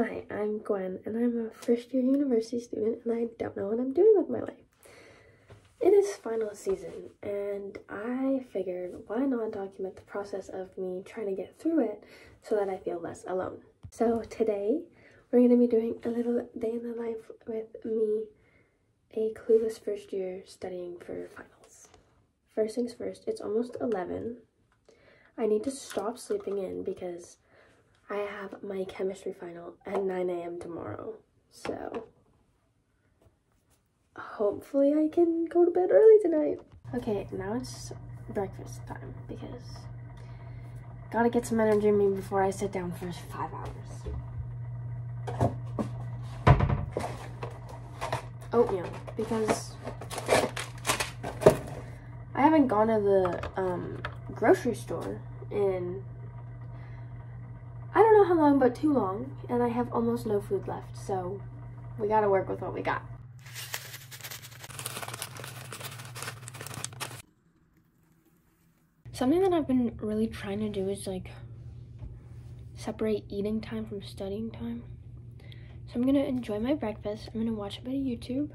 Hi, I'm Gwen, and I'm a first year university student, and I don't know what I'm doing with my life. It is final season, and I figured why not document the process of me trying to get through it so that I feel less alone. So today, we're going to be doing a little day in the life with me, a clueless first year studying for finals. First things first, it's almost 11. I need to stop sleeping in because I have my chemistry final at 9 a.m. tomorrow. So hopefully I can go to bed early tonight. Okay, now it's breakfast time because gotta get some energy in me before I sit down for five hours. Oatmeal because I haven't gone to the um, grocery store in I don't know how long, but too long, and I have almost no food left, so we gotta work with what we got. Something that I've been really trying to do is like separate eating time from studying time. So I'm gonna enjoy my breakfast. I'm gonna watch a bit of YouTube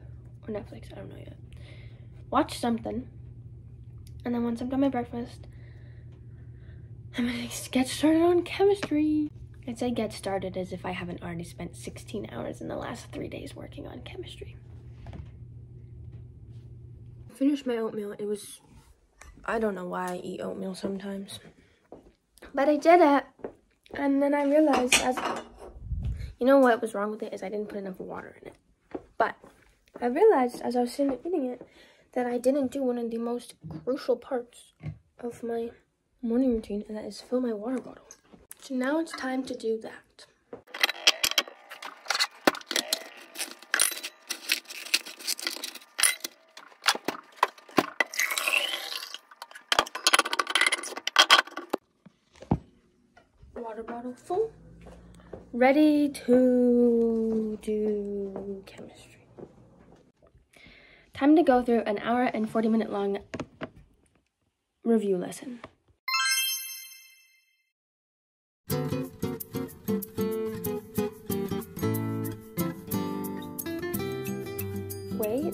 or Netflix, I don't know yet. Watch something. And then once I'm done my breakfast, I'm gonna get started on chemistry. I'd say get started as if I haven't already spent 16 hours in the last three days working on chemistry. Finished my oatmeal. It was, I don't know why I eat oatmeal sometimes. But I did it. And then I realized as, you know what was wrong with it is I didn't put enough water in it. But I realized as I was sitting eating it that I didn't do one of the most crucial parts of my morning routine and that is fill my water bottle. So now it's time to do that. Water bottle full. Ready to do chemistry. Time to go through an hour and 40 minute long review lesson.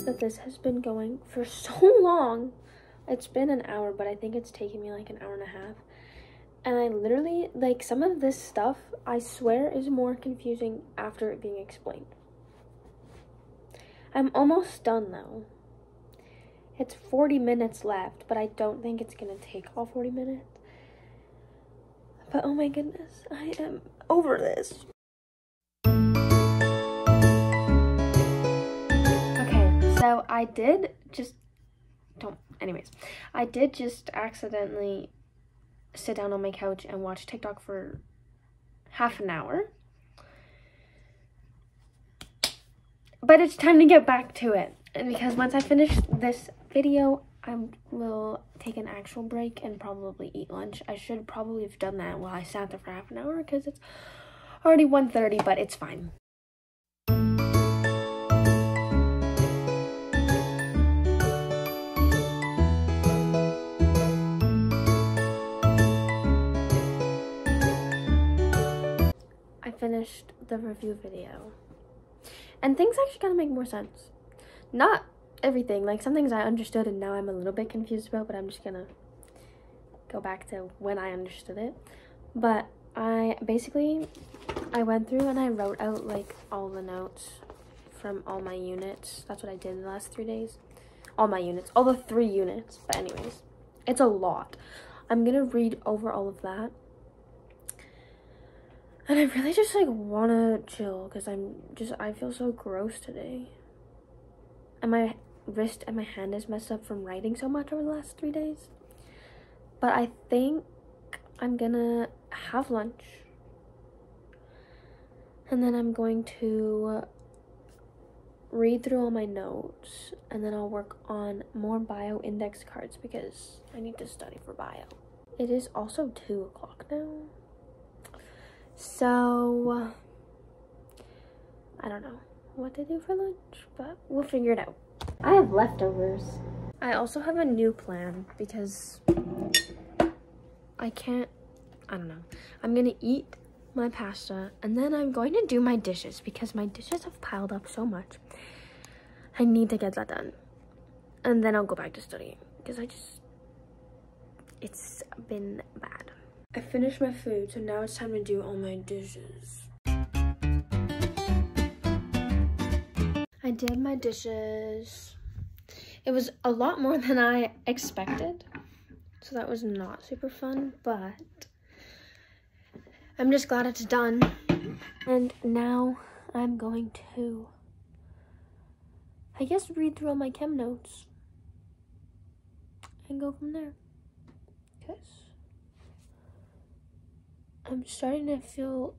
That this has been going for so long. It's been an hour, but I think it's taken me like an hour and a half. And I literally, like, some of this stuff, I swear, is more confusing after it being explained. I'm almost done though. It's 40 minutes left, but I don't think it's gonna take all 40 minutes. But oh my goodness, I am over this. So I did just don't anyways. I did just accidentally sit down on my couch and watch TikTok for half an hour. But it's time to get back to it. And because once I finish this video, I will take an actual break and probably eat lunch. I should probably have done that while I sat there for half an hour because it's already 1.30, but it's fine. Finished the review video. And things actually kind of make more sense. Not everything, like some things I understood and now I'm a little bit confused about, but I'm just gonna go back to when I understood it. But I basically, I went through and I wrote out like all the notes from all my units. That's what I did the last three days. All my units, all the three units. But anyways, it's a lot. I'm gonna read over all of that and I really just like wanna chill because I'm just, I feel so gross today. And my wrist and my hand is messed up from writing so much over the last three days. But I think I'm gonna have lunch. And then I'm going to read through all my notes and then I'll work on more bio index cards because I need to study for bio. It is also 2 o'clock now. So, uh, I don't know what to do for lunch, but we'll figure it out. I have leftovers. I also have a new plan because I can't, I don't know. I'm gonna eat my pasta and then I'm going to do my dishes because my dishes have piled up so much. I need to get that done. And then I'll go back to studying because I just, it's been bad. I finished my food, so now it's time to do all my dishes. I did my dishes. It was a lot more than I expected. So that was not super fun, but I'm just glad it's done. And now I'm going to, I guess, read through all my chem notes and go from there. Because I'm starting to feel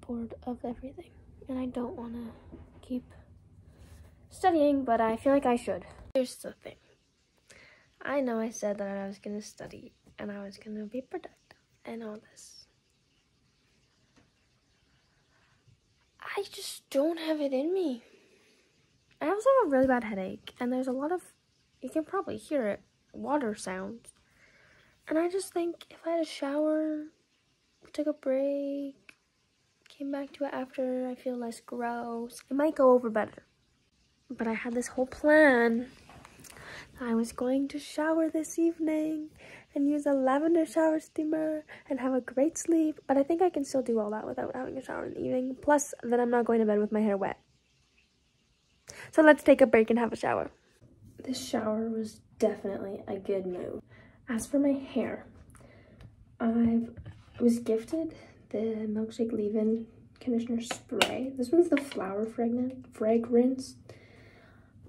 bored of everything. And I don't want to keep studying, but I feel like I should. Here's the thing. I know I said that I was going to study and I was going to be productive and all this. I just don't have it in me. I also have a really bad headache and there's a lot of, you can probably hear it, water sounds. And I just think if I had a shower, took a break, came back to it after I feel less gross, it might go over better. But I had this whole plan. I was going to shower this evening and use a lavender shower steamer and have a great sleep. But I think I can still do all that without having a shower in the evening. Plus, then I'm not going to bed with my hair wet. So let's take a break and have a shower. This shower was definitely a good move. As for my hair, I was gifted the Milkshake Leave-In Conditioner Spray. This one's the flower fragrant fragrance.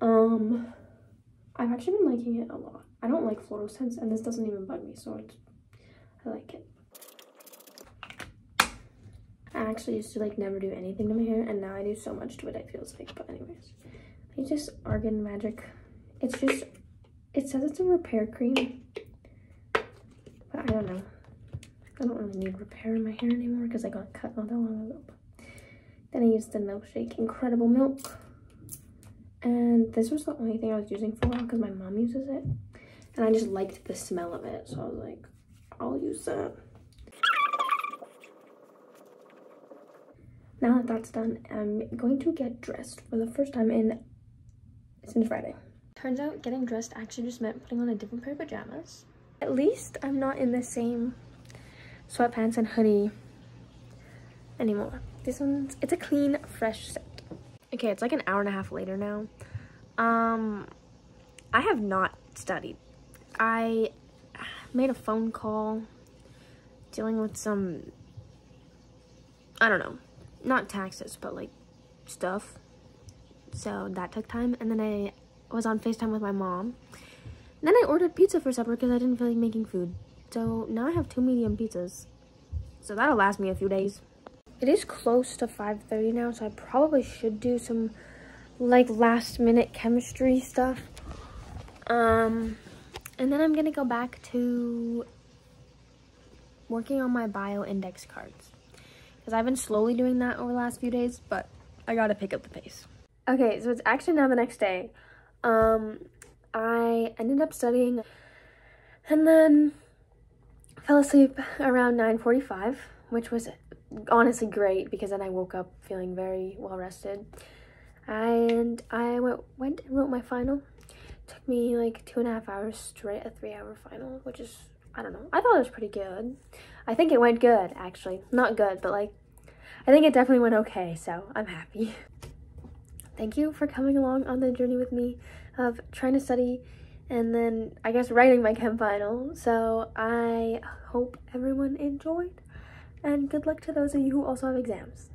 Um, I've actually been liking it a lot. I don't like floral scents, and this doesn't even bug me, so I like it. I actually used to like never do anything to my hair, and now I do so much to it, it feels like. But anyways, I just Argan Magic. It's just, it says it's a repair cream, but I don't know. I don't really need repair in my hair anymore because I got cut not that long ago. Then I used the Milkshake Incredible Milk. And this was the only thing I was using for a while because my mom uses it. And I just liked the smell of it. So I was like, I'll use that. Now that that's done, I'm going to get dressed for the first time in since Friday. Turns out getting dressed actually just meant putting on a different pair of pajamas. At least I'm not in the same sweatpants and hoodie anymore. This one's, it's a clean, fresh set. Okay, it's like an hour and a half later now. Um, I have not studied. I made a phone call dealing with some, I don't know, not taxes, but like stuff. So that took time. And then I was on FaceTime with my mom. And then I ordered pizza for supper because I didn't feel like making food. So now I have two medium pizzas. So that'll last me a few days. It is close to 5.30 now, so I probably should do some like last minute chemistry stuff. Um, and then I'm gonna go back to working on my bio index cards. Because I've been slowly doing that over the last few days, but I gotta pick up the pace. Okay, so it's actually now the next day. Um, I ended up studying and then fell asleep around 9.45, which was honestly great because then I woke up feeling very well rested. And I went, went and wrote my final. It took me like two and a half hours straight, a three hour final, which is, I don't know. I thought it was pretty good. I think it went good, actually. Not good, but like, I think it definitely went okay, so I'm happy. Thank you for coming along on the journey with me of trying to study and then I guess writing my chem final. So I hope everyone enjoyed and good luck to those of you who also have exams.